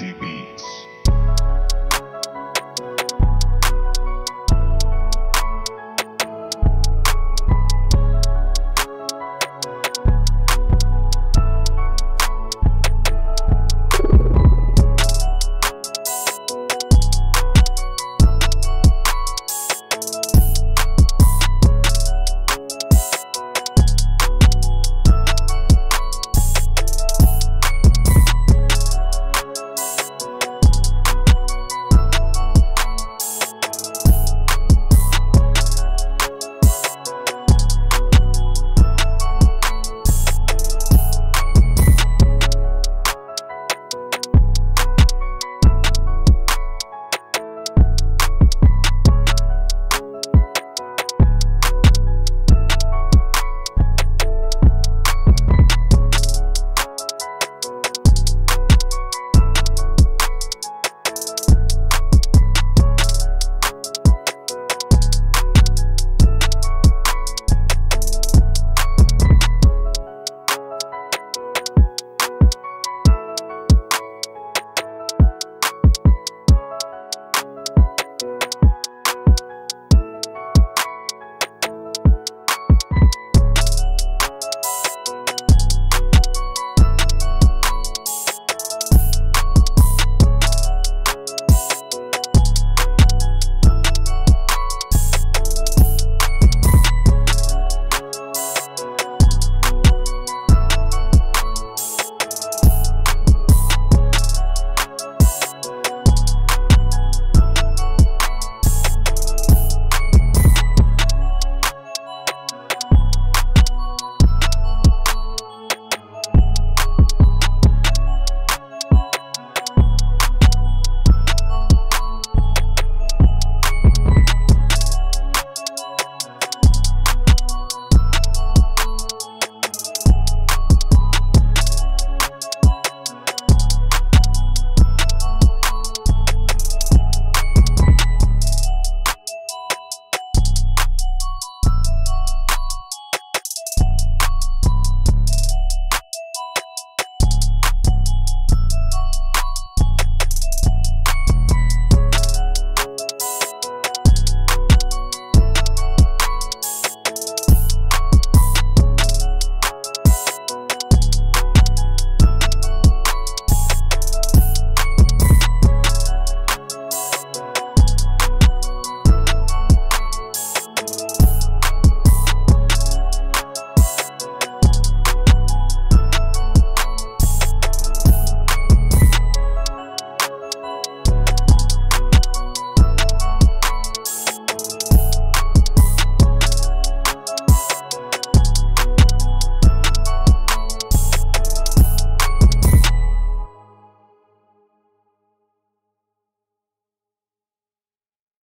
TV.